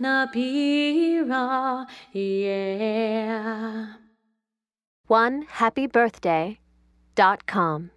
Shapira, yeah. One happy birthday dot com.